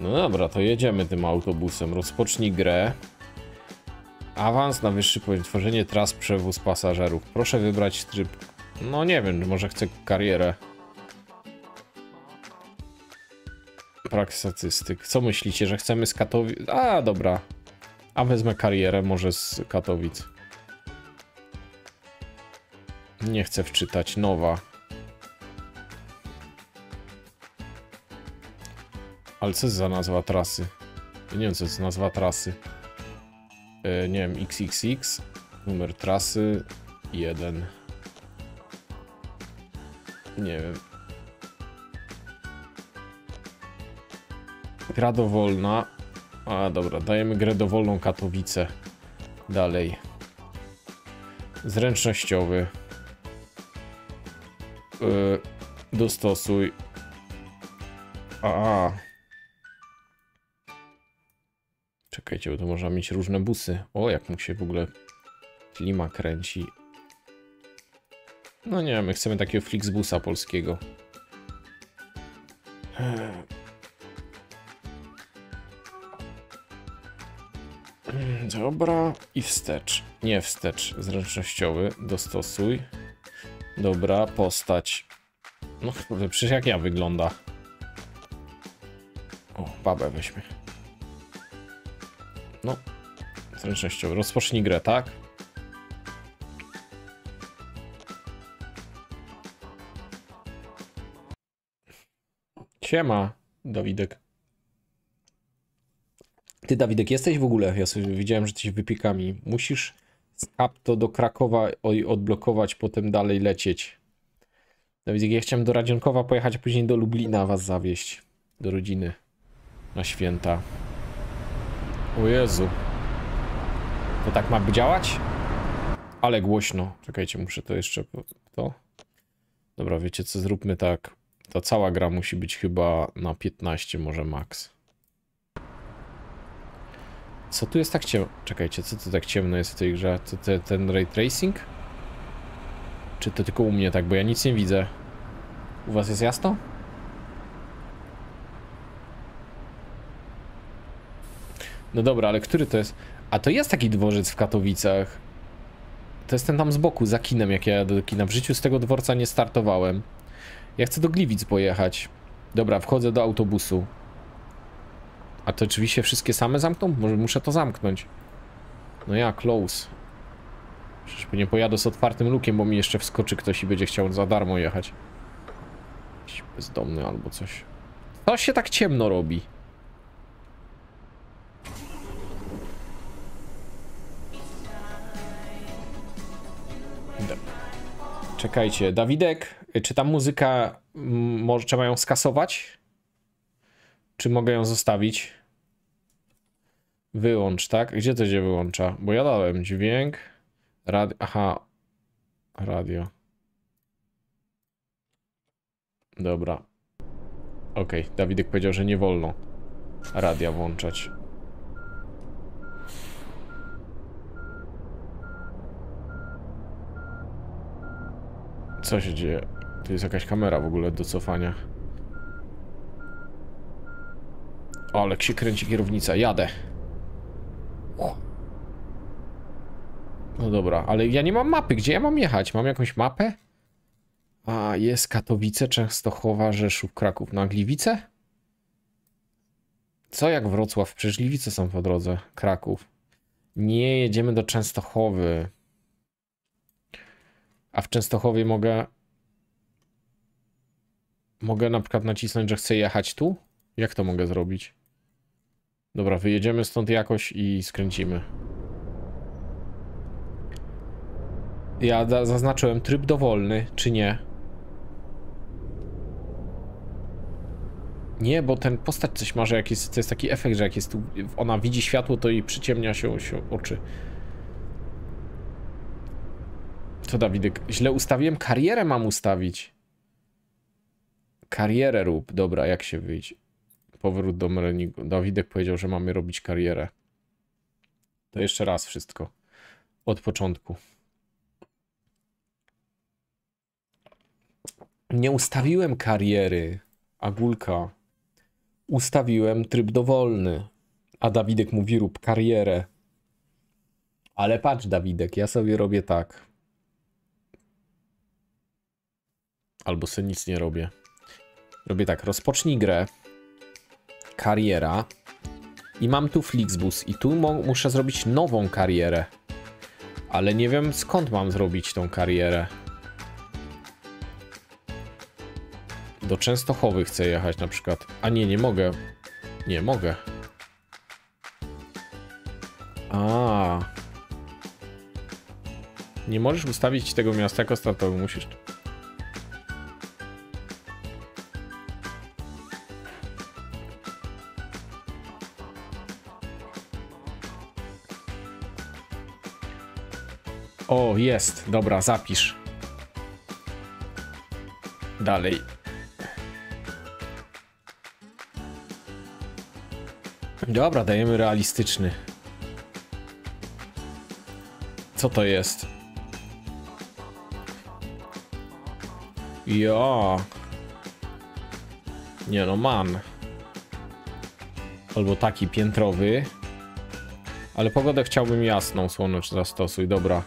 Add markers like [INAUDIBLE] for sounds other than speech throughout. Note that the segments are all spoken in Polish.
No dobra, to jedziemy tym autobusem. Rozpocznij grę. Awans na wyższy poziom. Tworzenie tras, przewóz pasażerów. Proszę wybrać tryb. No nie wiem, może chcę karierę. Brak statystyk. Co myślicie, że chcemy z Katowic? A, dobra. A wezmę karierę może z Katowic. Nie chcę wczytać. Nowa. Ale co jest za nazwa trasy? Nie wiem, co jest nazwa trasy. E, nie wiem, XXX. Numer trasy 1. Nie wiem. Gra dowolna. A dobra, dajemy grę dowolną Katowice. Dalej. Zręcznościowy. Yy, dostosuj. A. Czekajcie, bo to można mieć różne busy. O, jak mu się w ogóle klima kręci. No nie, my chcemy takiego Flixbusa polskiego. Dobra, i wstecz. Nie wstecz, zręcznościowy, dostosuj. Dobra, postać. No przecież jak ja wygląda. O, babę weźmy. No, zręcznościowy. Rozpocznij grę, tak? Siema, Dawidek. Ty, Dawidek, jesteś w ogóle? Ja sobie widziałem, że jesteś wypiekami. Musisz z Kapto do Krakowa odblokować, potem dalej lecieć. Dawidek, ja chciałem do Radzionkowa pojechać, a później do Lublina was zawieść. Do rodziny. Na święta. O Jezu. To tak ma działać? Ale głośno. Czekajcie, muszę to jeszcze... To? Dobra, wiecie co, zróbmy tak. Ta cała gra musi być chyba na 15 może max. Co tu jest tak ciemno? Czekajcie, co tu tak ciemno jest w tej grze? To te, ten ray tracing? Czy to tylko u mnie tak, bo ja nic nie widzę. U was jest jasno? No dobra, ale który to jest? A to jest taki dworzec w Katowicach. To jest ten tam z boku, za kinem, jak ja do kina. W życiu z tego dworca nie startowałem. Ja chcę do Gliwic pojechać. Dobra, wchodzę do autobusu. A to oczywiście wszystkie same zamkną? Może muszę to zamknąć. No ja, close. Przecież nie pojadę z otwartym lukiem, bo mi jeszcze wskoczy ktoś i będzie chciał za darmo jechać. Jakiś bezdomny albo coś. To się tak ciemno robi. Czekajcie, Dawidek, czy ta muzyka może trzeba ją skasować? Czy mogę ją zostawić? Wyłącz, tak? Gdzie to się wyłącza? Bo ja dałem dźwięk. Radio. Aha. Radio. Dobra. Okej, okay. Dawidek powiedział, że nie wolno radia włączać. Co się dzieje? Tu jest jakaś kamera w ogóle do cofania. O, ale się kręci kierownica. Jadę. No dobra, ale ja nie mam mapy. Gdzie ja mam jechać? Mam jakąś mapę? A, jest Katowice, Częstochowa, Rzeszów, Kraków. Na Gliwice? Co jak Wrocław? Przecież Gliwice są po drodze. Kraków. Nie, jedziemy do Częstochowy. A w Częstochowie mogę... Mogę na przykład nacisnąć, że chcę jechać tu? Jak to mogę zrobić? Dobra, wyjedziemy stąd jakoś i skręcimy. Ja zaznaczyłem tryb dowolny, czy nie? Nie, bo ten postać coś ma, że jak jest, to jest taki efekt, że jak jest tu, ona widzi światło, to i przyciemnia się, się oczy. Co Dawidek? Źle ustawiłem? Karierę mam ustawić. Karierę rób. Dobra, jak się wyjść? Powrót do menu. Dawidek powiedział, że mamy robić karierę. To jeszcze raz wszystko. Od początku. Nie ustawiłem kariery. Agulka. Ustawiłem tryb dowolny. A Dawidek mówi rób karierę. Ale patrz Dawidek, ja sobie robię tak. Albo sobie nic nie robię. Robię tak, rozpocznij grę. Kariera. I mam tu Flixbus. I tu muszę zrobić nową karierę. Ale nie wiem skąd mam zrobić tą karierę. Do Częstochowy chcę jechać na przykład. A nie, nie mogę. Nie, mogę. A. Nie możesz ustawić tego miasta jako startowy, musisz... O, jest. Dobra, zapisz. Dalej. Dobra, dajemy realistyczny. Co to jest? Ja. Nie no, man. Albo taki piętrowy. Ale pogodę chciałbym jasną, słoneczną zastosuj, dobra.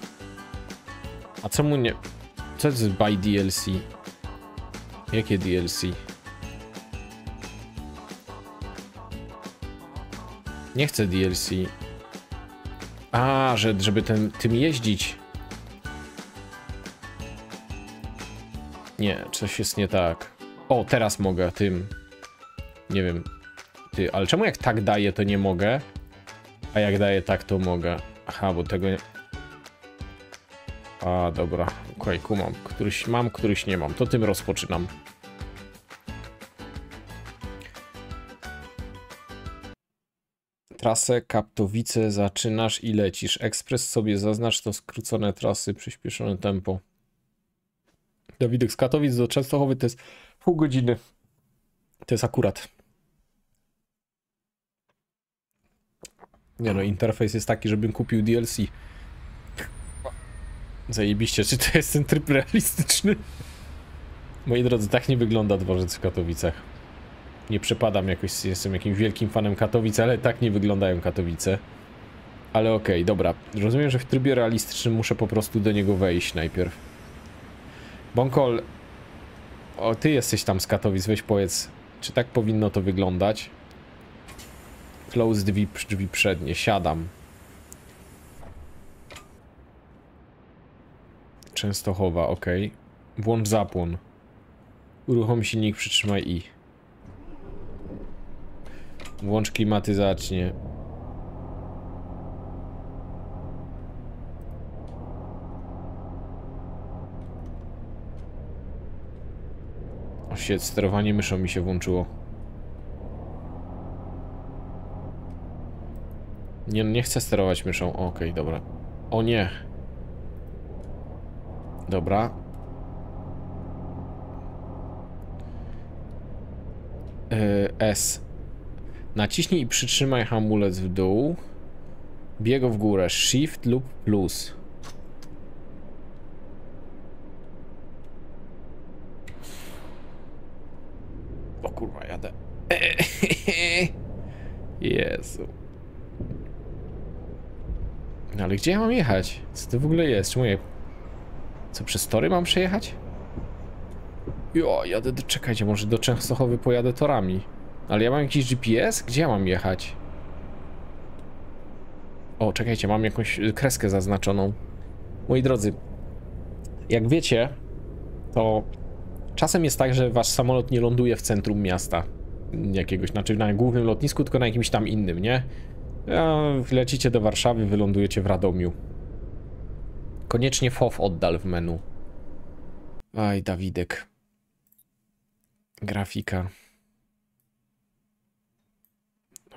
Czemu nie... Co jest by DLC? Jakie DLC? Nie chcę DLC. A, że, żeby ten, tym jeździć. Nie, coś jest nie tak. O, teraz mogę tym. Nie wiem. Ty, ale czemu jak tak daję, to nie mogę? A jak daję tak, to mogę. Aha, bo tego nie... A, dobra. Okej, okay. Któryś mam, któryś nie mam. To tym rozpoczynam. Trasę Kaptowice zaczynasz i lecisz. Ekspres sobie zaznacz to skrócone trasy, przyspieszone tempo. Dawidek z Katowic do Częstochowy to jest pół godziny. To jest akurat. Nie no, interfejs jest taki, żebym kupił DLC. Zajebiście, czy to jest ten tryb realistyczny? Moi drodzy, tak nie wygląda dworzec w Katowicach. Nie przepadam jakoś, jestem jakimś wielkim fanem Katowic, ale tak nie wyglądają Katowice. Ale okej, okay, dobra. Rozumiem, że w trybie realistycznym muszę po prostu do niego wejść najpierw. Bonkol, o ty jesteś tam z Katowic, weź powiedz, czy tak powinno to wyglądać? Close drzwi, drzwi przednie, siadam. Częstochowa, ok. Włącz zapłon. Uruchom silnik, przytrzymaj i. Włącz klimatyzację. O shit, sterowanie myszą mi się włączyło. Nie, nie chcę sterować myszą. Okej, okay, dobra. O nie. Dobra. Yy, S. Naciśnij i przytrzymaj hamulec w dół. Biego w górę. Shift lub plus. O kurwa, jadę. [LAUGHS] Jezu. No ale gdzie ja mam jechać? Co to w ogóle jest? Czemu ja... Co, przez tory mam przejechać? Jo, jadę do... Czekajcie, może do Częstochowy pojadę torami. Ale ja mam jakiś GPS? Gdzie ja mam jechać? O, czekajcie, mam jakąś kreskę zaznaczoną. Moi drodzy, jak wiecie, to czasem jest tak, że wasz samolot nie ląduje w centrum miasta jakiegoś, znaczy na głównym lotnisku, tylko na jakimś tam innym, nie? Lecicie do Warszawy, wylądujecie w Radomiu. Koniecznie FOF oddal w menu. Aj, Dawidek. Grafika.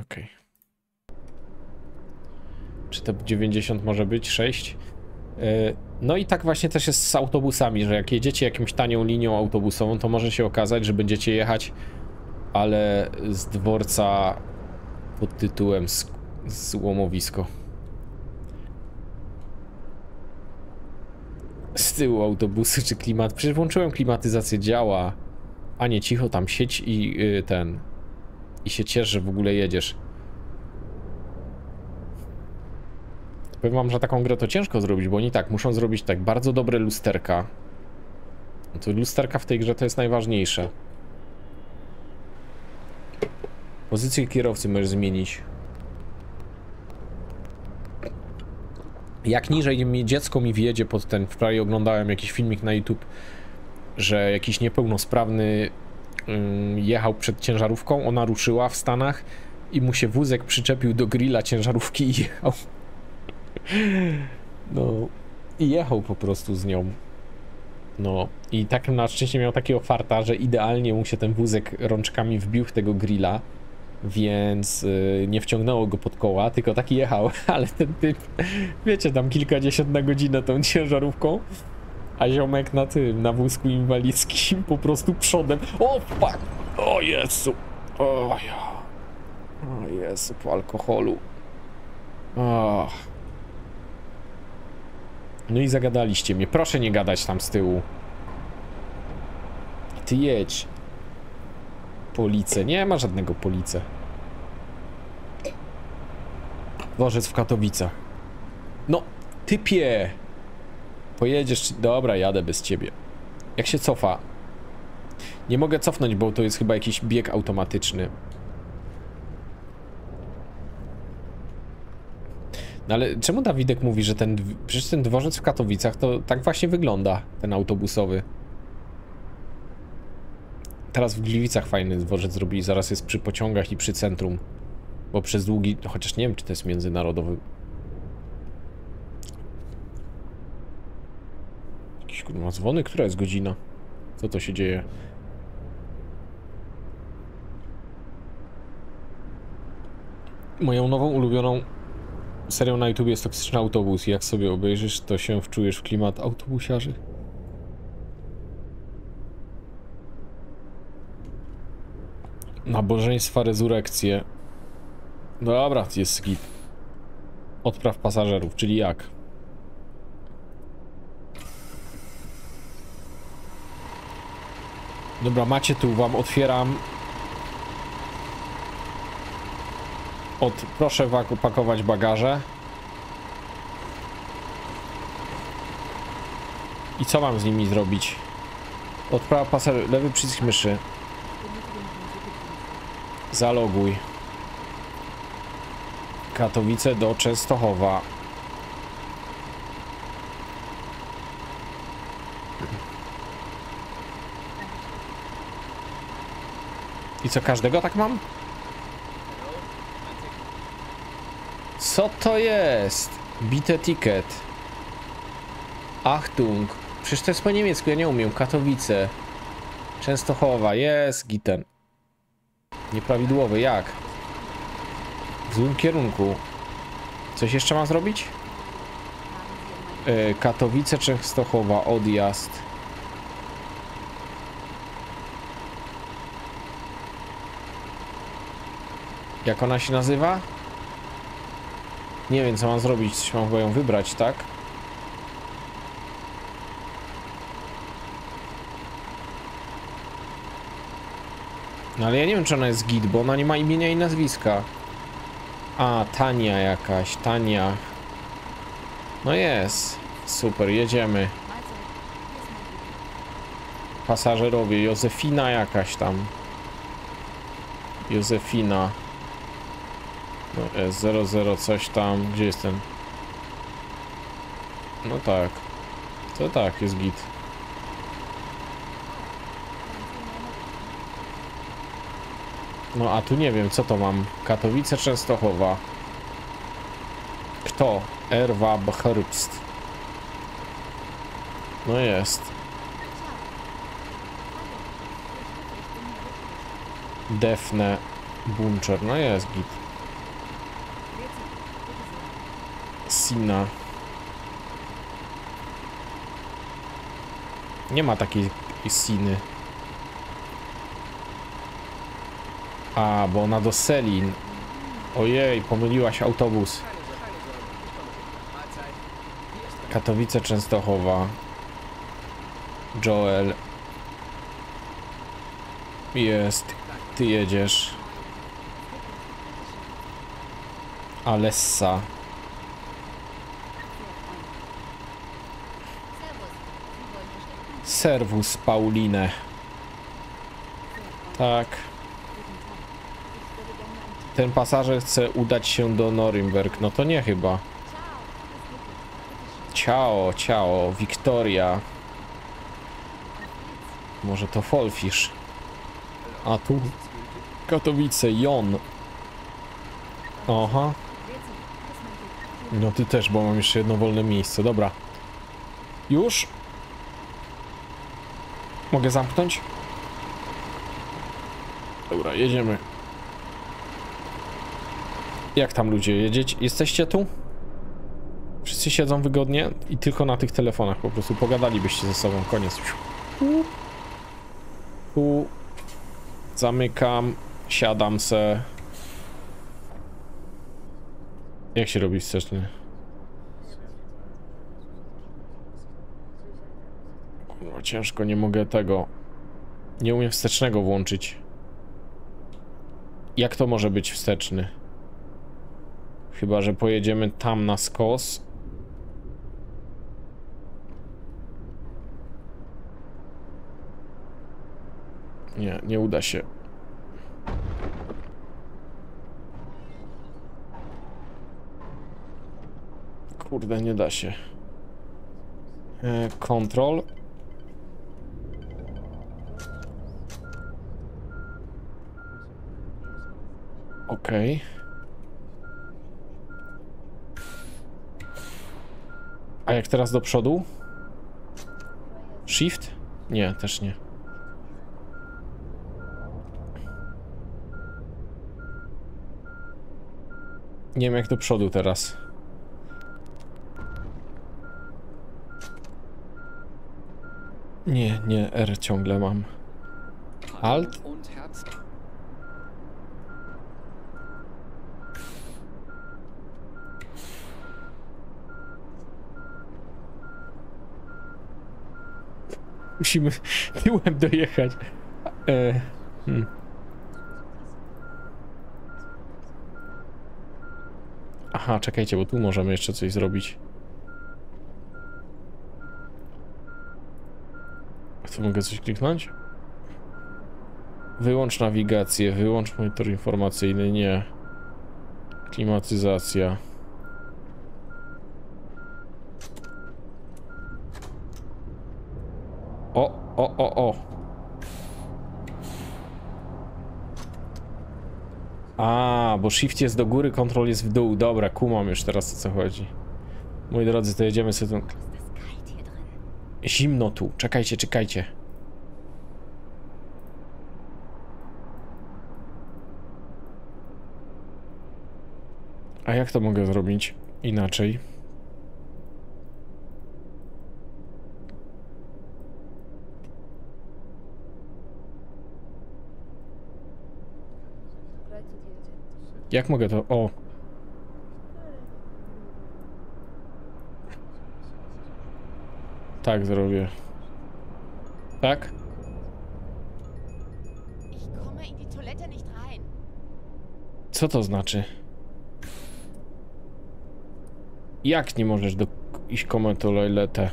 Ok. Czy to 90 może być? 6? E, no i tak właśnie też jest z autobusami, że jak jedziecie jakimś tanią linią autobusową, to może się okazać, że będziecie jechać, ale z dworca pod tytułem Złomowisko. Z tyłu autobusy czy klimat. Przecież włączyłem klimatyzację, działa. A nie, cicho, tam sieć i yy, ten i się ciesz, że w ogóle jedziesz. Powiem wam, że taką grę to ciężko zrobić, bo oni tak, muszą zrobić tak bardzo dobre lusterka. To lusterka w tej grze to jest najważniejsze. Pozycję kierowcy możesz zmienić. Jak niżej mi dziecko mi wjedzie pod ten, wczoraj oglądałem jakiś filmik na YouTube, że jakiś niepełnosprawny ym, jechał przed ciężarówką, ona ruszyła w Stanach i mu się wózek przyczepił do grilla ciężarówki i jechał. No i jechał po prostu z nią. No i tak na szczęście miał takiego farta, że idealnie mu się ten wózek rączkami wbił w tego grilla, więc yy, nie wciągnęło go pod koła, tylko taki jechał, [LAUGHS] ale ten typ, wiecie, tam kilkadziesiąt na godzinę tą ciężarówką, a ziomek na tym, na wózku inwalidzkim po prostu przodem. O fuck! O Jezu! O ja. O Jezu, po alkoholu. O. No i zagadaliście mnie. Proszę nie gadać tam z tyłu. Ty jedź. Police. Nie ma żadnego police. Dworzec w Katowicach. No, typie. Pojedziesz. Dobra, jadę bez ciebie. Jak się cofa? Nie mogę cofnąć, bo to jest chyba jakiś bieg automatyczny. No ale czemu Dawidek mówi, że ten. Przecież ten dworzec w Katowicach to tak właśnie wygląda, ten autobusowy. Teraz w Gliwicach fajny dworzec zrobili, zaraz jest przy pociągach i przy centrum. Bo przez długi. Chociaż nie wiem, czy to jest międzynarodowy. Jakiś kurwa dzwony, która jest godzina? Co to się dzieje? Moją nową ulubioną serią na YouTube jest Toksyczny Autobus. Jak sobie obejrzysz, to się wczujesz w klimat autobusiarzy. Nabożeństwa, rezurekcje. Dobra, jest skip. Odpraw pasażerów, czyli jak? Dobra, macie tu, wam otwieram. Od, proszę pakować bagaże. I co mam z nimi zrobić? Odprawa pasażer, lewy przycisk myszy. Zaloguj. Katowice do Częstochowa. I co, każdego tak mam? Co to jest? Bite ticket. Achtung. Przecież to jest po niemiecku, ja nie umiem. Katowice. Częstochowa. Jest, giten. Nieprawidłowy, jak? W złym kierunku. Coś jeszcze mam zrobić? Yy, Katowice, Częstochowa, odjazd. Jak ona się nazywa? Nie wiem co mam zrobić, mam chyba ją wybrać, tak? No ale ja nie wiem czy ona jest git, bo ona nie ma imienia i nazwiska. A, Tania jakaś, Tania. No jest. Super, jedziemy. Pasażerowie, Józefina jakaś tam. Józefina. No jest 00 coś tam. Gdzie jestem? No tak. To tak, jest git. No a tu nie wiem, co to mam. Katowice, Częstochowa. Kto? Erwa Herbst. No jest. Defne Buncher. No jest git. Sina. Nie ma takiej Siny. A, bo ona do Selin. Ojej, pomyliłaś autobus. Katowice, Częstochowa. Joel. Jest. Ty jedziesz. Alessa. Servus, Pauline. Tak. Ten pasażer chce udać się do Norymberg. No to nie chyba. Ciao, ciao, Wiktoria. Może to Folfish. A tu Katowice, Jon. Aha. No ty też, bo mam jeszcze jedno wolne miejsce. Dobra. Już? Mogę zamknąć? Dobra, jedziemy. Jak tam ludzie? Jedziecie? Jesteście tu? Wszyscy siedzą wygodnie i tylko na tych telefonach po prostu pogadalibyście ze sobą. Koniec. Tu. Zamykam. Siadam se. Jak się robi wsteczny? Kurwa, ciężko, nie mogę tego. Nie umiem wstecznego włączyć. Jak to może być wsteczny? Chyba, że pojedziemy tam na skos. Nie, nie uda się. Kurde, nie da się. E, Control. Okej. A jak teraz do przodu? Shift? Nie, też nie. Nie wiem jak do przodu teraz. Nie, nie, R ciągle mam. Alt? Und Herz. Musimy tyłem dojechać. E, hmm. Aha, czekajcie, bo tu możemy jeszcze coś zrobić. Tu mogę coś kliknąć? Wyłącz nawigację, wyłącz monitor informacyjny, nie. Klimatyzacja. O, o, o, o. A, bo shift jest do góry, kontrol jest w dół. Dobra, kumam już teraz o co chodzi. Moi drodzy, to jedziemy sobie tu. Zimno tu. Czekajcie, czekajcie. A jak to mogę zrobić inaczej? Jak mogę to... O! Tak zrobię. Tak? Co to znaczy? Jak nie możesz do iść komentu toiletę?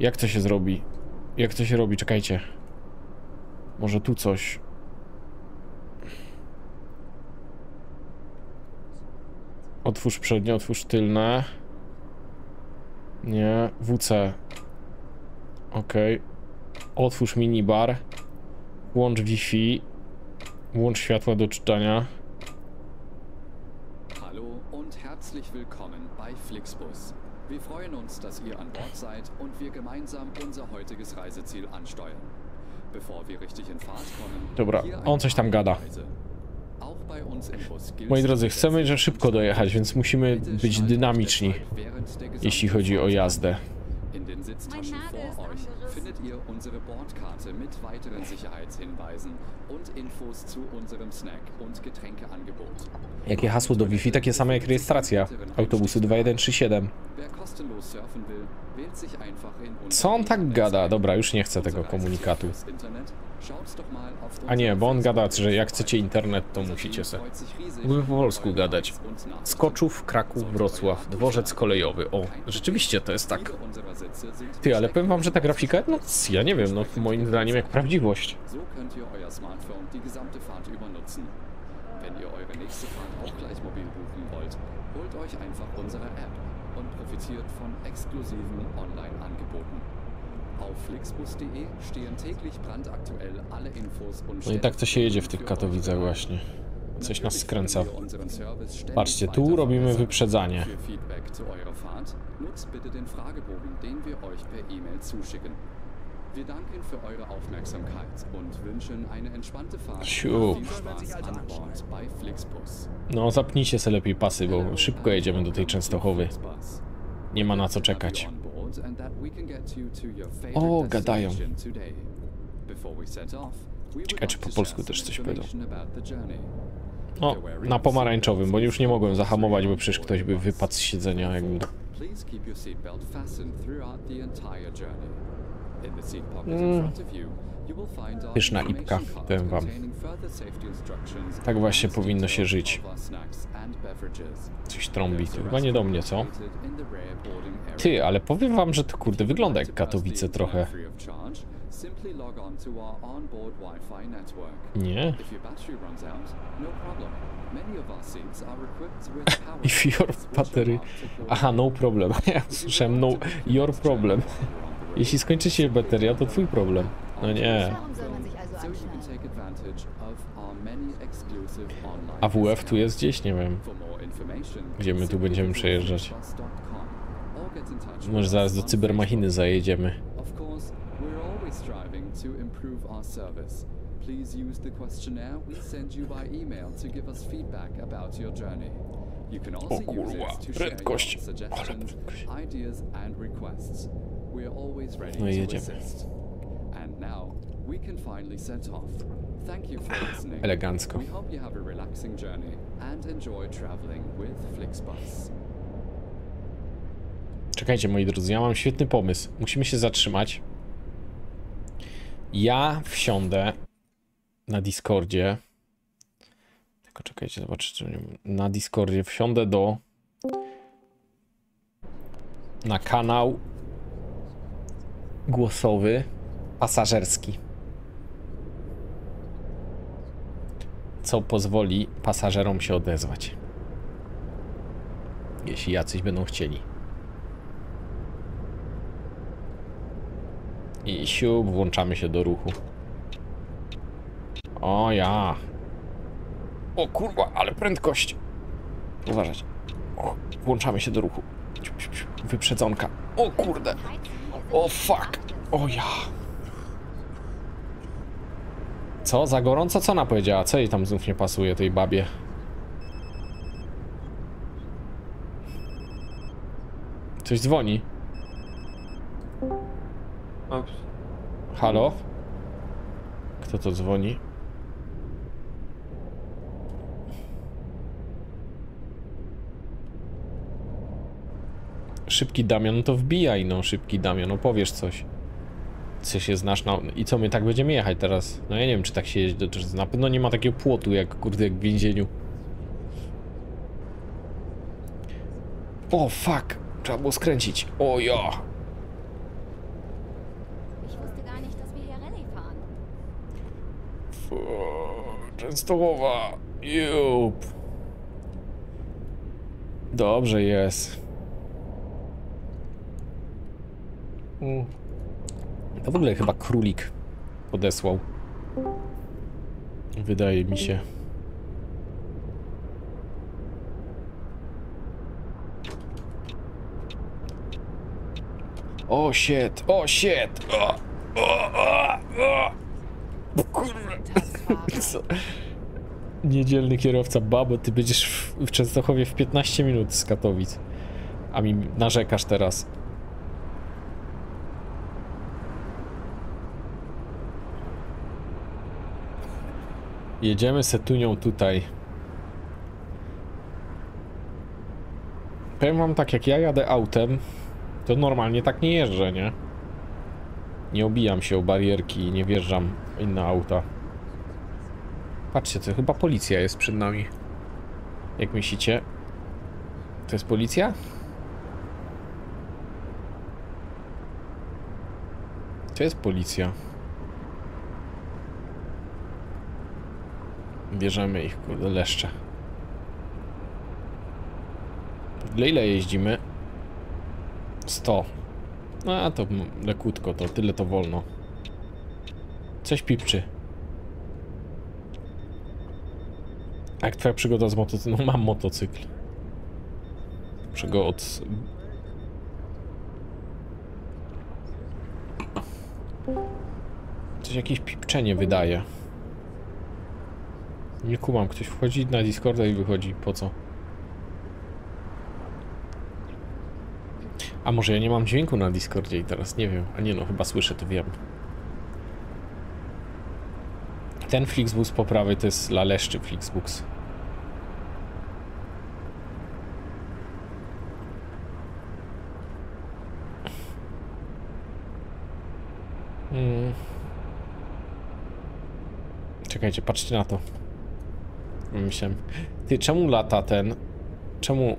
Jak to się zrobi? Jak to się robi? Czekajcie. Może tu coś. Otwórz przednie, otwórz tylne. Nie, WC. Ok. Otwórz minibar. Włącz Wi-Fi. Włącz światła do czytania. Hallo und herzlich willkommen bei Flixbus. Wir freuen uns, dass ihr an Bord seid und wir gemeinsam unser heutiges Reiseziel ansteuern. Bevor wir richtig in Fahrt kommen, Dobra, on coś tam gada. Moi drodzy, chcemy, że szybko dojechać, więc musimy być dynamiczni, jeśli chodzi o jazdę. Jakie hasło do Wi-Fi? Takie same jak rejestracja autobusu 2137. Wer kostenlos surfen will, wählt sich einfach in unser Co on tak gada? Dobra, już nie chcę tego komunikatu. A nie, bo on gada, że jak chcecie internet, to musicie se. Mówię po polsku gadać. Skoczów, Kraków, Wrocław, dworzec kolejowy. O, rzeczywiście to jest tak. Ty, ale powiem wam, że ta grafika, no ja nie wiem, no moim zdaniem jak prawdziwość. Wenn ihr eure nächste Fahrt auch gleich mobil buchen wollt, holt euch einfach unsere App und profitiert von exklusiven Online-Angeboten. Auf flixbus.de stehen täglich brandaktuell alle Infos und No i tak to się jedzie w tych Katowicach właśnie. Coś nas skręca. Patrzcie, tu robimy wyprzedzanie. Für Feedback zu eurer Fahrt nutzt bitte den Fragebogen, den wir euch per E-Mail zuschicken. Wir danken für eure Aufmerksamkeit und wünschen eine entspannte Fahrt. Siup. Viel Spaß an Bord bei Flixbus. No zapnijcie sobie lepiej pasy, bo szybko jedziemy do tej Częstochowy. Nie ma na co czekać. On board and that we can get you to your favorite destination today. Before we set off, we would Ciekawe, czy po polsku też coś powiedzą. O, na pomarańczowym, bo już nie mogłem zahamować, bo przecież ktoś by wypadł z siedzenia, pocket Mm. Pyszna ipka, powiem wam. Tak właśnie powinno się żyć. Coś trąbi, to chyba nie do mnie, co? Ty, ale powiem wam, że to kurde wygląda jak Katowice trochę. Nie? [LAUGHS] If your battery Aha, no problem. [LAUGHS] Ja usłyszałem no, your problem. [LAUGHS] Jeśli skończy się bateria, to twój problem. No nie. AWF tu jest gdzieś? Nie wiem. Gdzie my tu będziemy przejeżdżać? Może zaraz do cybermachiny zajedziemy. Please use the questionnaire we send you by email to give us feedback about your journey. You can also use it to share your suggestions, ideas and requests. We're always ready to assist. Now, we can finally set off. Thank you for listening. Elegancko. We hope you have a relaxing journey and enjoy traveling with Flixbus. Czekajcie, moi drodzy, ja mam świetny pomysł. Musimy się zatrzymać. Ja wsiądę na Discordzie. Tylko czekajcie, nie... na Discordzie wsiądę do na kanał głosowy pasażerski. Co pozwoli pasażerom się odezwać. Jeśli jacyś będą chcieli. I siup, włączamy się do ruchu. O ja. O kurwa, ale prędkość. Uważać. O, włączamy się do ruchu. Wyprzedzonka. O kurde. O fuck. O ja. Co? Za gorąco? Co ona powiedziała? Co jej tam znów nie pasuje, tej babie? Coś dzwoni. Halo? Kto to dzwoni? Szybki Damian, no to wbijaj, no, szybki Damian, opowiesz coś. Co się znasz na... I co, my tak będziemy jechać teraz? No ja nie wiem, czy tak się jeździ do Dżdż. Na pewno nie ma takiego płotu, jak, kurde, jak w więzieniu. O, fuck! Trzeba było skręcić. O, ja! Częstochowa. Jup. Dobrze jest. Mm. To w ogóle chyba królik podesłał. Wydaje mi się. O shit, o shit. O, o, o, o. Co? Niedzielny kierowca, babo, ty będziesz w, w Częstochowie w 15 minut z Katowic. A mi narzekasz teraz. Jedziemy setunią tutaj. Powiem wam tak, jak ja jadę autem, to normalnie tak nie jeżdżę, nie? Nie obijam się o barierki i nie wjeżdżam w inne auta. Patrzcie, to chyba policja jest przed nami. Jak myślicie? To jest policja? To jest policja. Bierzemy ich, kurde, leszcze. Ile, ile jeździmy? 100. No, a to lekutko, to tyle to wolno. Coś pipczy. Jak twoja przygoda z motocyklem? No mam motocykl. Muszę go od... Coś jakieś pipczenie wydaje. Nie kumam, ktoś wchodzi na Discorda i wychodzi. Po co? A może ja nie mam dźwięku na Discordzie i teraz nie wiem. A nie no, chyba słyszę, to wiem. Ten Flixbus po prawej to jest laleszczy Flixbus. Mm. Czekajcie, patrzcie na to. Myślałem, ty, czemu lata ten? Czemu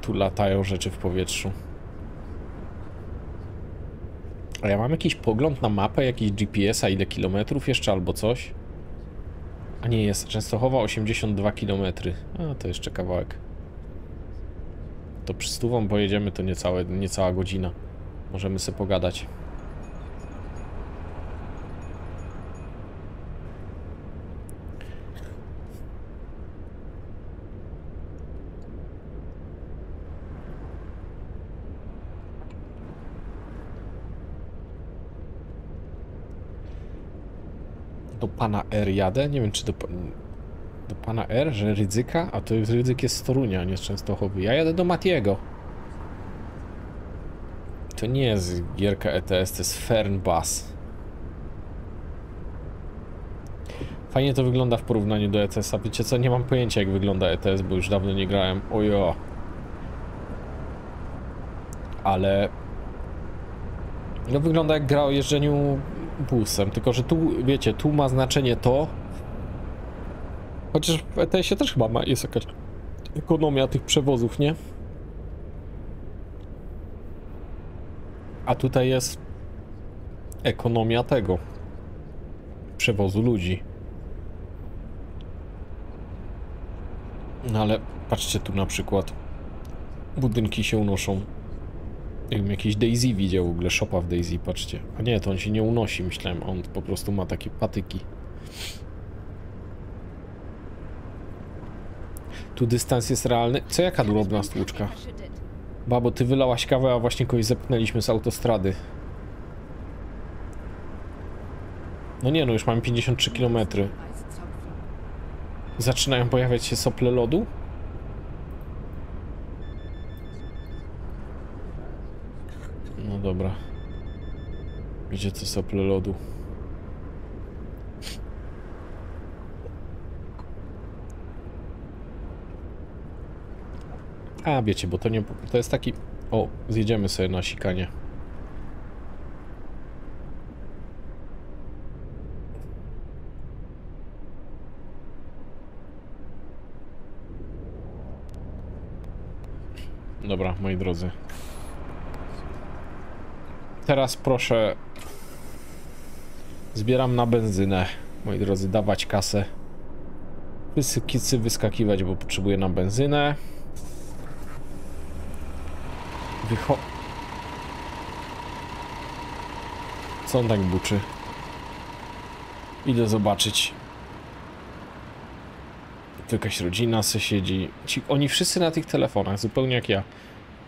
tu latają rzeczy w powietrzu? A ja mam jakiś pogląd na mapę, jakiś GPS-a, ile kilometrów jeszcze albo coś? A nie jest, Częstochowa 82 km. A, to jeszcze kawałek. To przy stówą pojedziemy, to niecałe, niecała godzina. Możemy sobie pogadać. Do pana R jadę? Nie wiem, czy do, do pana R, że ryzyka? A to jest ryzyk jest z Torunia, nie z Częstochowy. Ja jadę do Matiego. To nie jest gierka ETS, to jest Fernbus. Fajnie to wygląda w porównaniu do ETS-a. Wiecie co, nie mam pojęcia jak wygląda ETS, bo już dawno nie grałem. Ojo. Ale... No wygląda jak gra o jeżdżeniu busem, tylko że tu, wiecie, tu ma znaczenie to. Chociaż w ETS-ie też chyba ma, jest jakaś ekonomia tych przewozów, nie? A tutaj jest ekonomia tego przewozu ludzi. No ale patrzcie tu na przykład. Budynki się unoszą. Jakbym jakiś Daisy widział w ogóle, shopa w Daisy, patrzcie. A nie, to on się nie unosi, myślałem, on po prostu ma takie patyki. Tu dystans jest realny. Co jaka drobna stłuczka? Babo, ty wylałaś kawę, a właśnie kogoś zepchnęliśmy z autostrady. No nie no, już mamy 53 km. Zaczynają pojawiać się sople lodu? Dobra. Gdzie te sople lodu? A, wiecie, bo to nie... To jest taki... O, zjedziemy sobie na sikanie. Dobra, moi drodzy. Teraz proszę... Zbieram na benzynę. Moi drodzy, dawać kasę. Wysykicy wyskakiwać, bo potrzebuję na benzynę. Wycho... Co on tak buczy? Idę zobaczyć. Tu jakaś rodzina se siedzi. Ci, oni wszyscy na tych telefonach, zupełnie jak ja.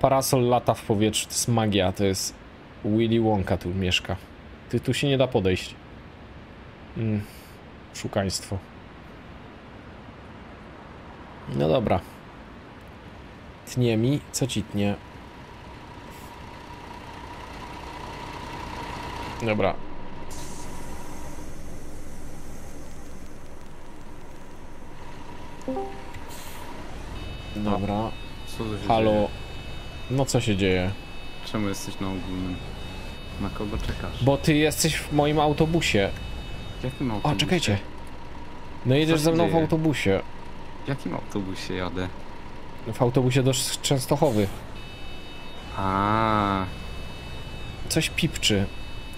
Parasol lata w powietrzu, to jest magia, to jest... Willy Wonka tu mieszka. Ty tu się nie da podejść. Mm, szukaństwo. No dobra. Tnie mi, co ci tnie? Dobra. Dobra. Halo. No co się dzieje? Czemu jesteś na ogólnym? Na kogo czekasz? Bo ty jesteś w moim autobusie. W jakim O, autobusie? czekajcie. No jedziesz ze mną w dzieje? autobusie. W jakim autobusie jadę? W autobusie do Częstochowy. A, Coś pipczy.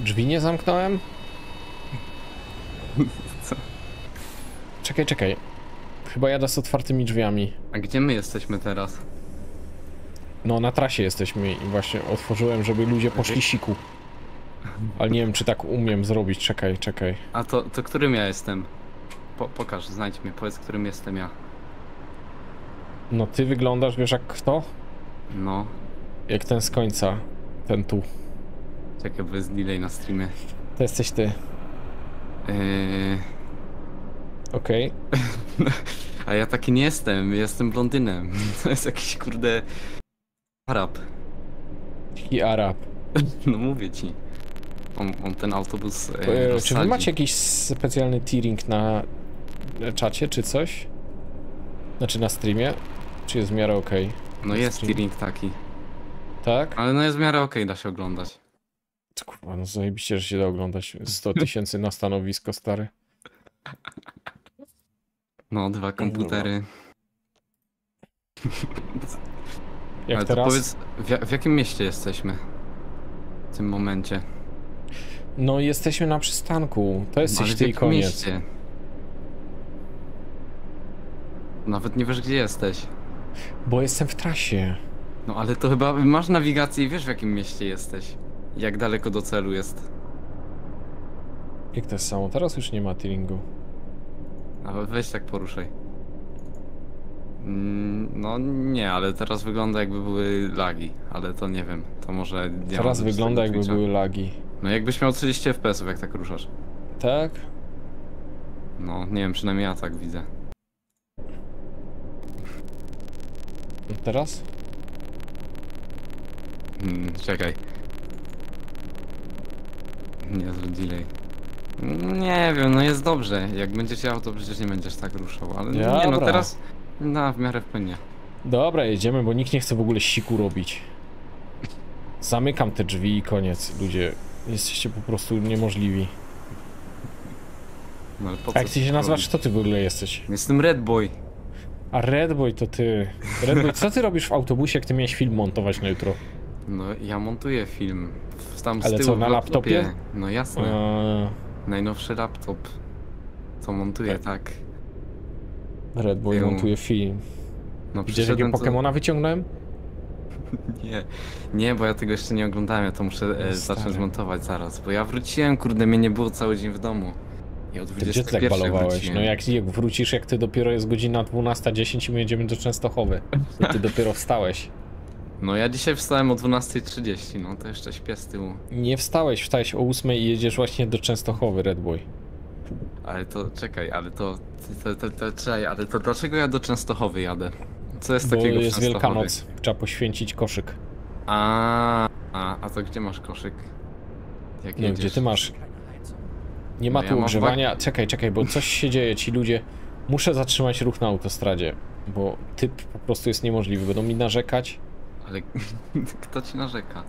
Drzwi nie zamknąłem? [LAUGHS] Co? Czekaj, czekaj. Chyba jadę z otwartymi drzwiami. a gdzie my jesteśmy teraz? No, na trasie jesteśmy i właśnie otworzyłem, żeby ludzie poszli siku. Ale nie wiem, czy tak umiem zrobić. Czekaj, czekaj. A to, to którym ja jestem? Po, pokaż, znajdź mnie, powiedz, którym jestem ja. No, ty wyglądasz, wiesz jak kto? No, Jak ten z końca. Ten tu. czekaj, bo jest delay na streamie. To jesteś ty. Yy... Okej. [LAUGHS] A ja taki nie jestem, jestem blondynem. [LAUGHS] To jest jakiś kurde... Arab. I Arab. [LAUGHS] No mówię ci. On, on ten autobus e, E, czy wy macie jakiś specjalny tearing na czacie, czy coś? Znaczy na streamie? Czy jest w miarę okej? No jest stream? tearing taki. Tak? Ale no jest w miarę okej, da się oglądać. Kurwa, no zajebiście, że się da oglądać. 100 [LAUGHS] tysięcy na stanowisko, stary. No, dwa komputery. [LAUGHS] Jak Ale teraz? powiedz, w, w jakim mieście jesteśmy? W tym momencie. No jesteśmy na przystanku. To Ale jesteś w ty i jakim koniec. mieście? Nawet nie wiesz gdzie jesteś. Bo jestem w trasie. No ale to chyba masz nawigację i wiesz w jakim mieście jesteś. Jak daleko do celu jest. Jak to jest samo? Teraz już nie ma tearingu. A weź tak poruszaj. Mm, No nie, ale teraz wygląda jakby były lagi, ale to nie wiem, to może... ja Teraz wygląda jakby były lagi. No jakbyś miał 30 fps jak tak ruszasz. Tak? No, nie wiem, przynajmniej ja tak widzę. Teraz? Hmm, czekaj. Niezły delay. Nie wiem, no jest dobrze. Jak będziesz jechał, to przecież nie będziesz tak ruszał, ale nie no Dobra. teraz... No, w miarę płynnie. Dobra, jedziemy, bo nikt nie chce w ogóle siku robić. Zamykam te drzwi i koniec, ludzie. Jesteście po prostu niemożliwi. No, ale po A jak co ty się to nazywasz, kto ty w ogóle jesteś? Jestem Red Boy. A Redboy to ty. Redboy, co ty robisz w autobusie, jak ty miałeś film montować na jutro? No, ja montuję film. Tam z Ale tyłu co, na w laptopie? No jasne. Eee, Najnowszy laptop. Co montuję, tak. Redboy Tył. montuje film. No Widzisz, jakiego Pokemona wyciągnąłem? [LAUGHS] Nie, nie, bo ja tego jeszcze nie oglądałem, ja to muszę e, zacząć montować zaraz, bo ja wróciłem, kurde, mnie nie było cały dzień w domu. I o Ty gdzie ty 21 tak balowałeś? wróciłem. No jak, jak wrócisz, jak ty dopiero jest godzina 12.10 i my jedziemy do Częstochowy. To ty [LAUGHS] dopiero wstałeś. No ja dzisiaj wstałem o 12.30, no to jeszcze śpię z tyłu. Nie wstałeś, wstałeś o 8 i jedziesz właśnie do Częstochowy, Redboy. Ale to, czekaj, ale to, to, to, to, czekaj, ale to dlaczego ja do Częstochowy jadę? Co jest Bo takiego w jest Częstochowie? Wielkanoc, trzeba poświęcić koszyk. A, a, a to gdzie masz koszyk? Jak Nie, jedziesz? gdzie ty masz? Nie ma No ja tu mam ogrzewania. Czekaj, czekaj, bo coś się dzieje, ci ludzie. Muszę zatrzymać ruch na autostradzie, bo typ po prostu jest niemożliwy. Będą mi narzekać. Ale [LAUGHS] kto ci narzeka?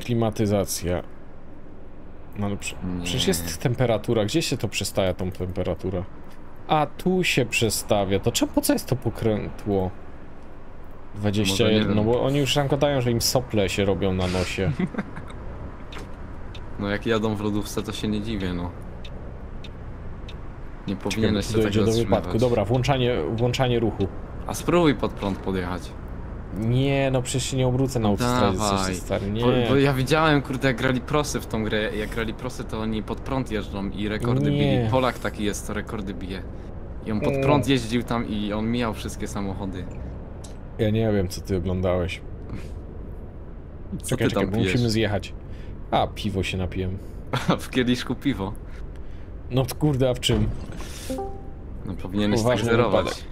Klimatyzacja. No ale Nie. przecież jest temperatura. Gdzie się to przestawia tą temperaturę? A tu się przestawia. To czemu po co jest to pokrętło? Może nie 21, wiem. no bo oni już tam gadają, że im sople się robią na nosie. [LAUGHS] No jak jadą w lodówce, to się nie dziwię, no. Nie powinieneś się tak do wypadku. Dobra, włączanie, włączanie ruchu. A spróbuj pod prąd podjechać. Nie, no przecież się nie obrócę na autostradzie, coś Dawaj. stary, nie. Bo, bo ja widziałem, kurde, jak grali prosy w tą grę. Jak grali prosy, to oni pod prąd jeżdżą i rekordy Nie. bili. Polak taki jest, to rekordy bije. I on pod Mm. prąd jeździł tam i on mijał wszystkie samochody. Ja nie wiem, co ty oglądałeś. Co Czekaj, ty czekaj, tam bo pijesz? musimy zjechać. A, piwo się napiłem. [LAUGHS] w kieliszku piwo. No t- kurde, a w czym? No powinieneś tak Poważny zerować. wypadek.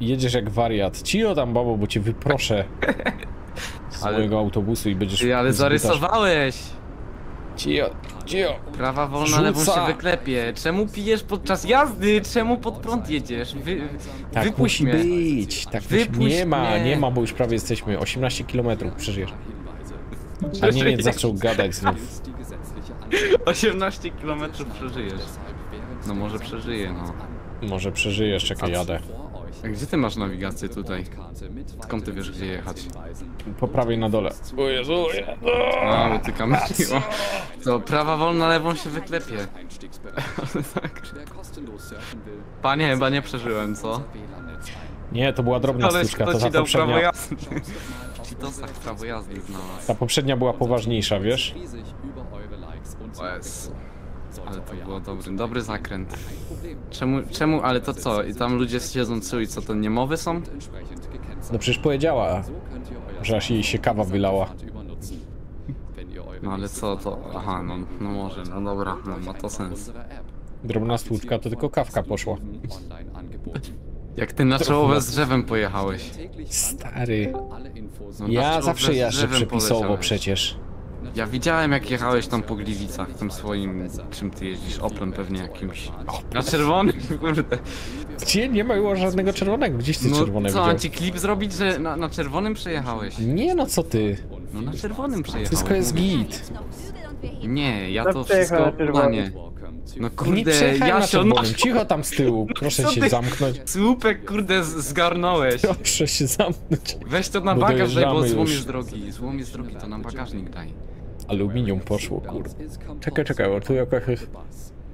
Jedziesz jak wariat. Cio tam, babo, bo cię wyproszę [LAUGHS] z Ale- mojego autobusu i będziesz... Ty, ale zbytasz- zarysowałeś! Cio, cio. Prawa wolna, lewą się wyklepie. Czemu pijesz podczas jazdy? Czemu pod prąd jedziesz? Wy, Tak wypuść musi mnie. być. Tak. Wypuść Nie ma, mnie. nie ma, bo już prawie jesteśmy. 18 km przeżyjesz. A Niemiec zaczął gadać znów. ist die gesetzliche Anwendung. 18 km przeżyjesz. No może przeżyje, no. Może przeżyjesz, czekaj, jadę. A gdzie ty masz nawigację tutaj? Skąd ty wiesz, gdzie jechać? Po prawej na dole. O Jezu, o Jezu. A. To prawa wolna, lewą się wyklepie. Tak. [LAUGHS] Panie, chyba nie przeżyłem, co? Nie, to była drobna Koleś, styczka, to ci ta dał prawo poprzednia. jazdy? [LAUGHS] Ci tak prawo jazdy znalazł. Ta poprzednia była poważniejsza, wiesz? O Jezu. Ale to było dobry, dobry zakręt. Czemu, czemu, ale to co? I tam ludzie siedzą tył i co, to niemowy są? No przecież powiedziała, że aż jej się kawa wylała. No ale co to? Aha, no, no może, no dobra, no ma to sens. Drobna stłuczka to tylko kawka poszła. Jak ty na czołowe z drzewem pojechałeś. Stary. No Ja zawsze jeżdżę drzewem przepisowo poleciałeś? przecież. Ja widziałem jak jechałeś tam po Gliwicach, tym swoim, czym ty jeździsz, Oplem pewnie jakimś. Na czerwonym, kurde. Gdzie nie ma było żadnego czerwonego? Gdzieś ty No czerwone co, mam widział? ci klip zrobić, że na, na czerwonym przejechałeś? Nie no, co ty? No na czerwonym przejechałeś. Wszystko jest git. Nie, ja Tak to przejechałem wszystko czerwonym. to No Nie kurde, przejechałem na Jasio, no czerwonym. Cicho tam z tyłu. Proszę Co się ty- zamknąć. słupek kurde z- zgarnąłeś. Proszę się zamknąć. Weź to na bagaż daj, bo dojeżdżamy złom już. jest drogi. Złom jest drogi, to na bagażnik daj. Aluminium poszło, kurde. Czekaj, czekaj, bo tu jakaś jest...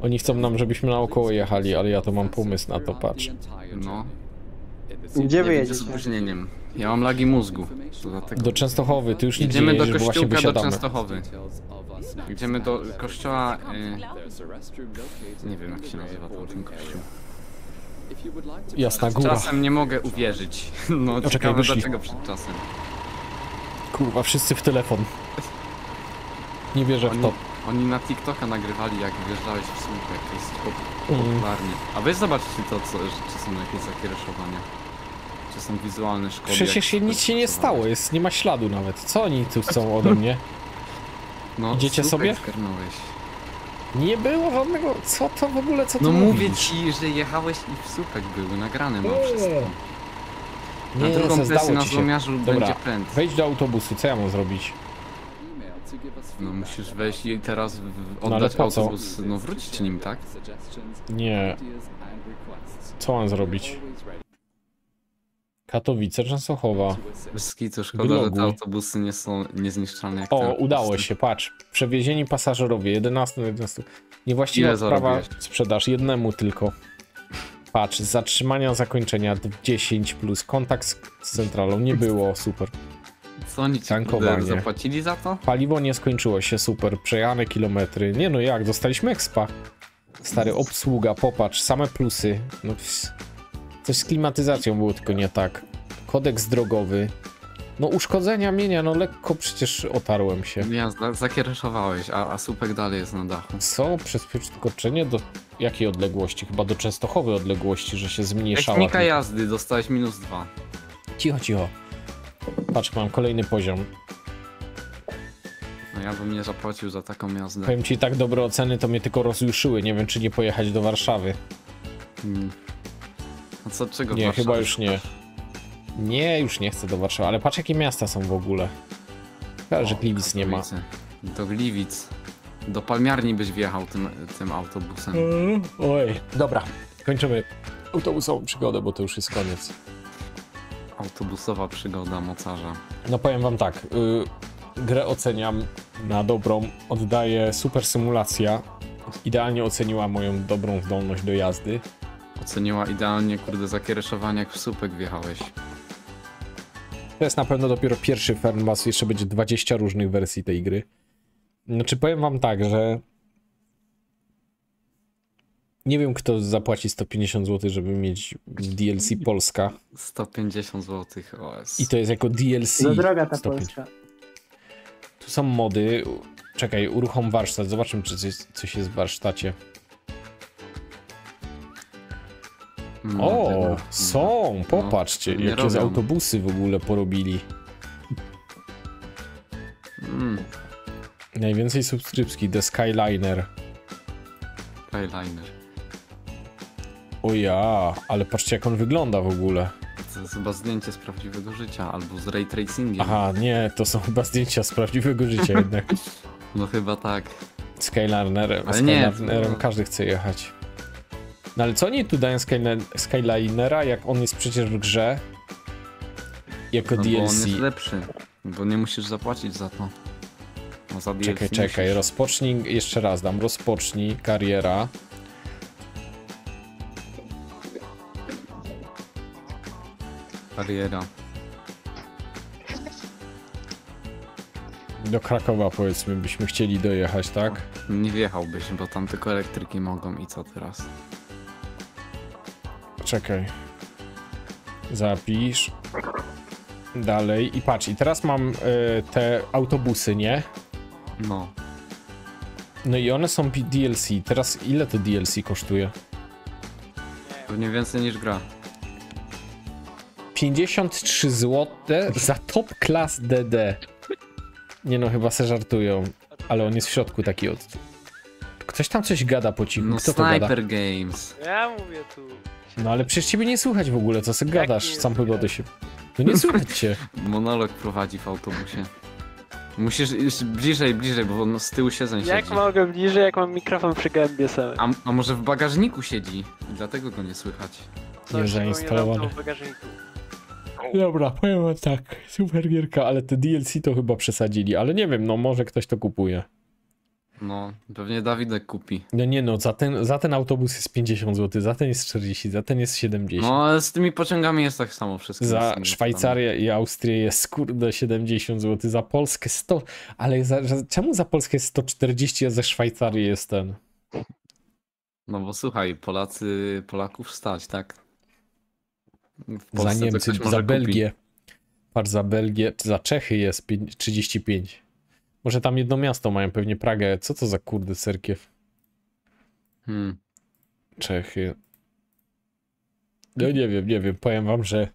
Oni chcą nam, żebyśmy naokoło jechali, ale ja to mam pomysł na to, patrz. No. Gdzie wy wiem, z jedziecie? opóźnieniem. Ja mam lagi mózgu. Dlatego. Do Częstochowy, ty już nie Idziemy do kościółka do. Częstochowy. Idziemy do kościoła... Y, nie wiem jak się nazywa to, ten kościół. Jasna góra. Czasem nie mogę uwierzyć. [LAUGHS] No Poczekaj, ciekawe wyszli. dlaczego przed czasem. Kurwa, wszyscy w telefon. Nie wierzę w Oni, to. oni na TikToka nagrywali jak wjeżdżałeś w słupek, to jest pop- Mm. popularnie. A weź zobaczcie to, co, czy są jakieś zakiereszowania. Czy są wizualne szkody. Przecież jak się nic się nie stało, jest, nie ma śladu nawet. Co oni tu chcą ode mnie? No, Idziecie słupek sobie? zgarnąłeś. Nie było żadnego... Co to w ogóle, co No mówię mówisz? ci, że jechałeś i w słupek były, nagrane mam wszystko. Na Nie, drugą se zdało na ci się. złomiarzu Dobra, będzie prędzej. wejdź do autobusu, co ja mam zrobić? No musisz wejść i teraz w- No ale oddać po co? autobus, no wrócić nim, tak? Nie. Co mam zrobić? Katowice, Częstochowa. Bez kitu, szkoda, że te autobusy nie są niezniszczalne jak O, udało się, patrz. Przewiezieni pasażerowie, 11 na 11. Niewłaściwa Ile sprawa, zarobiłeś? sprzedaż jednemu tylko. Patrz, zatrzymania zakończenia 10 plus kontakt z centralą nie było, super. Co oni ci Tankowanie. zapłacili za to? Paliwo nie skończyło się, super. Przejechane kilometry. Nie no jak, dostaliśmy expa. Stary, obsługa, popatrz, same plusy. No, coś z klimatyzacją było tylko nie tak. Kodeks drogowy. No uszkodzenia mienia, no lekko przecież otarłem się. Ja, za- zakiereszowałeś, a, a słupek dalej jest na dachu. Co? Przez przeskoczenie do jakiej odległości? Chyba do częstochowej odległości, że się zmniejszała. Technika jazdy, dostałeś minus dwa. Cicho, cicho. Patrz, mam kolejny poziom. No ja bym nie zapłacił za taką jazdę. Powiem ci, tak dobre oceny to mnie tylko rozjuszyły. Nie wiem, czy nie pojechać do Warszawy. Hmm. A co, czego Nie, Warszawie chyba już nie. Nie, już nie chcę do Warszawy, ale patrz jakie miasta są w ogóle. Chyba, że Gliwic nie ma. Do Gliwic. Do Palmiarni byś wjechał tym, tym autobusem. Oj. Dobra, kończymy autobusową przygodę, bo to już jest koniec. Autobusowa przygoda mocarza. No powiem wam tak, y, grę oceniam na dobrą, oddaję super symulacja. Idealnie oceniła moją dobrą zdolność do jazdy. Oceniła idealnie, kurde, zakiereszowanie jak w słupek wjechałeś. To jest na pewno dopiero pierwszy Fernbus, jeszcze będzie 20 różnych wersji tej gry. Znaczy powiem wam tak, że nie wiem kto zapłaci 150 zł, żeby mieć DLC Polska 150 zł. O, jest. i to jest jako DLC. Za droga ta 150. Polska. Tu są mody. Czekaj, uruchom warsztat, zobaczymy czy coś, coś jest w warsztacie. O, tego- są, popatrzcie, nie jakie z autobusy w ogóle porobili. Mm, Najwięcej subskrypcji, The Skyliner. Skyliner. O ja, ale patrzcie jak on wygląda w ogóle. to jest chyba zdjęcie z prawdziwego życia, albo z ray tracingiem. Aha, nie, to są chyba zdjęcia z prawdziwego życia jednak. [LAUGHS] No chyba tak. Skylinerem, Ale Skylinerem to- każdy chce jechać. No ale co oni tu dają Skyline- Skylinera, jak on jest przecież w grze? Jako No bo on DLC. jest lepszy. Bo nie musisz zapłacić za to. No za DLC Czekaj, czekaj, musisz. rozpocznij, jeszcze raz dam, rozpocznij, kariera. Kariera. Do Krakowa powiedzmy byśmy chcieli dojechać, tak? Nie wjechałbyś, bo tam tylko elektryki mogą i co teraz? Czekaj. Zapisz. Dalej i patrz, i teraz mam e, te autobusy, nie? No. No i one są DLC. Teraz ile to DLC kosztuje? Pewnie więcej niż gra. 53 zł za top class DD. Nie no, chyba se żartują, ale on jest w środku taki od... Ktoś tam coś gada po cichu. No Kto to gada? Sniper Games. Ja mówię tu. No ale przecież ciebie nie słychać w ogóle, co sobie Jak gadasz sam słychać? powodu się. No nie słychać cię. [LAUGHS] Monolog prowadzi w autobusie. Musisz iść bliżej, bliżej, bo on z tyłu siedzeń Jak siedzi. mogę bliżej, jak mam mikrofon przy gębie samym? A, a może w bagażniku siedzi i dlatego go nie słychać. Przypominam zainstalowany. to w bagażniku. Dobra, [LAUGHS] powiem wam tak, super gierka, ale te DLC to chyba przesadzili, ale nie wiem, no może ktoś to kupuje. No, pewnie Dawidek kupi. No nie no, za ten, za ten autobus jest 50 zł, za ten jest 40, za ten jest 70. No, ale z tymi pociągami jest tak samo wszystko. Za Szwajcarię i Austrię jest kurde 70 zł, za Polskę 100, ale za, za, czemu za Polskę jest 140, a za Szwajcarię jest ten? No bo słuchaj, Polacy, Polaków stać, tak? Za Niemcy, za. Belgię. Patrz, za Belgię, za Czechy jest pięć- 35. Może tam jedno miasto mają, pewnie Pragę. Co to za kurde serkiew? Hmm. Czechy. No nie wiem, nie wiem. Powiem wam, że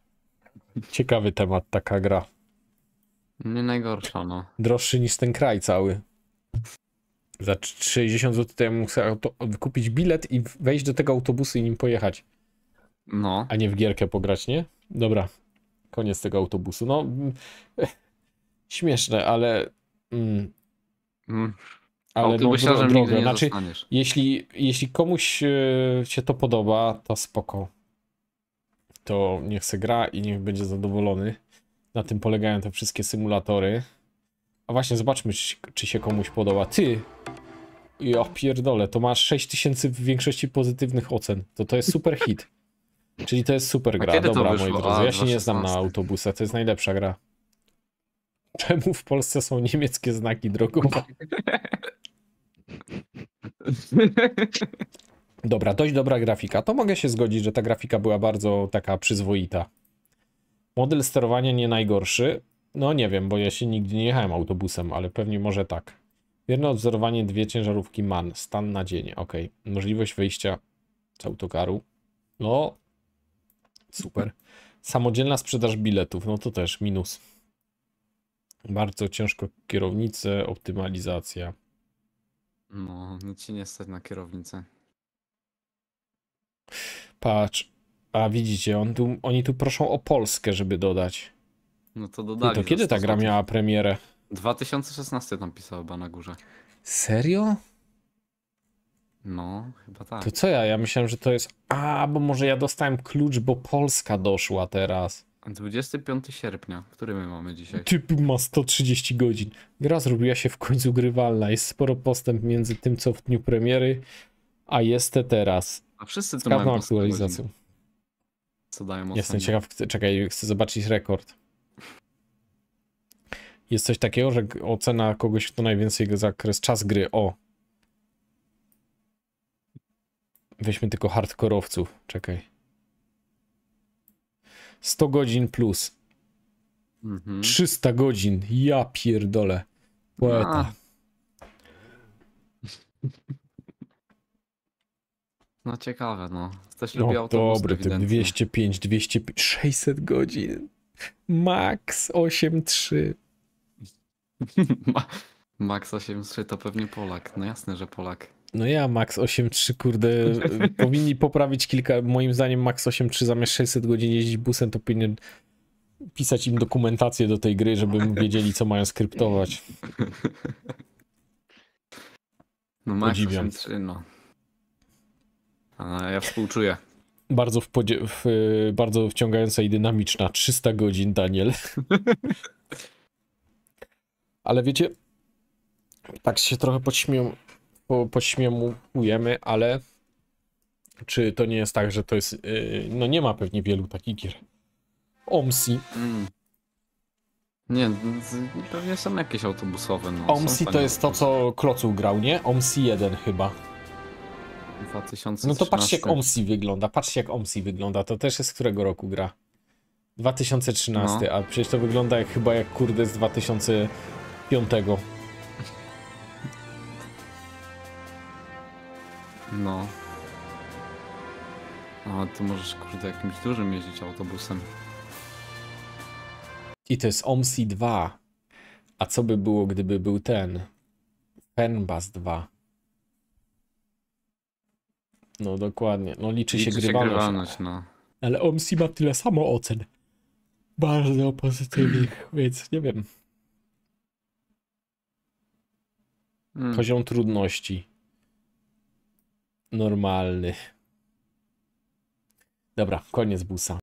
ciekawy temat taka gra. Nie najgorsza, no. Droższy niż ten kraj cały. Za trz- 60 zł to ja auto- kupić bilet i wejść do tego autobusu i nim pojechać. No. A nie w gierkę pograć, nie? Dobra. Koniec tego autobusu. No. [LAUGHS] Śmieszne, ale. Mm, Mm. ale no, Autobusiarzem dro- nigdy drogo. nie Znaczy, zostaniesz. jeśli, jeśli komuś e, się to podoba, to spoko. To niech se gra i niech będzie zadowolony. Na tym polegają te wszystkie symulatory. A właśnie, zobaczmy, czy, czy się komuś podoba. Ty! Ja pierdolę, to masz 6000 w większości pozytywnych ocen. To to jest super hit. Czyli to jest super gra. Dobra, moi drodzy, ja się nie znam na 2016. autobusach, to jest najlepsza gra. Czemu w Polsce są niemieckie znaki drogowe? Dobra, dość dobra grafika. To mogę się zgodzić, że ta grafika była bardzo taka przyzwoita. Model sterowania nie najgorszy. No nie wiem, bo ja się nigdy nie jechałem autobusem, ale pewnie może tak. Wierne odwzorowanie dwie ciężarówki MAN. Stan na dzień. Ok. Możliwość wyjścia z autokaru. No. Super. Samodzielna sprzedaż biletów. No to też minus. Bardzo ciężko kierownicy, optymalizacja. No, nic ci nie stać na kierownicę. Patrz. A widzicie, on tu, oni tu proszą o Polskę, żeby dodać. No to dodali. to kiedy 100 ta gra miała premierę? 2016 tam pisał chyba na górze. Serio? No, chyba tak. To co ja? Ja myślałem, że to jest. A, bo może ja dostałem klucz, bo Polska doszła teraz. 25 sierpnia, który my mamy dzisiaj? Typ ma 130 godzin. Gra zrobiła się w końcu grywalna. Jest sporo postęp między tym, co w dniu premiery, a jest te teraz. A wszyscy tu mają każdą po 100 godzin, aktualizacją. Co dają Jestem oceny. ciekaw, czekaj, chcę zobaczyć rekord. Jest coś takiego, że ocena kogoś, kto najwięcej zakres, czas gry, o. Weźmy tylko hardkorowców, czekaj. 100 godzin plus. Mhm. 300 godzin, ja pierdolę. Poeta. No ciekawe, no. Ktoś No lubi autobus dobry, ewidentnie. 205, 205, 600 godzin. Max 8.3. [LAUGHS] Ma- Max 83 to pewnie Polak. No jasne, że Polak. No ja Max 8.3, kurde, powinni poprawić kilka, moim zdaniem Max 8.3 zamiast 600 godzin jeździć busem, to powinien pisać im dokumentację do tej gry, żeby wiedzieli, co mają skryptować. No Max Podziwiam. 8.3, no. A ja współczuję. Bardzo, w podzie- w, bardzo wciągająca i dynamiczna, 300 godzin, Daniel. [LAUGHS] Ale wiecie, tak się trochę podśmią, po, ale czy to nie jest tak, że to jest, y, no nie ma pewnie wielu takich gier. OMSI. Mm. Nie, pewnie są jakieś autobusowe. No, OMSI to jest to, co Klocu grał, nie? OMSI 1 chyba. 2013. No to patrzcie jak OMSI wygląda, patrzcie jak OMSI wygląda, to też jest z którego roku gra? 2013, a przecież to wygląda jak chyba jak kurde z 2005. No. A ty możesz kurde jakimś dużym jeździć autobusem. I to jest OMSI 2. A co by było, gdyby był ten? Fernbus 2. No dokładnie, no liczy, się Liczy grywalność. grywalność, no. Ale OMSI ma tyle samo ocen. Bardzo pozytywnych, więc nie wiem. Mm. Poziom trudności. Normalny. Dobra, koniec busa.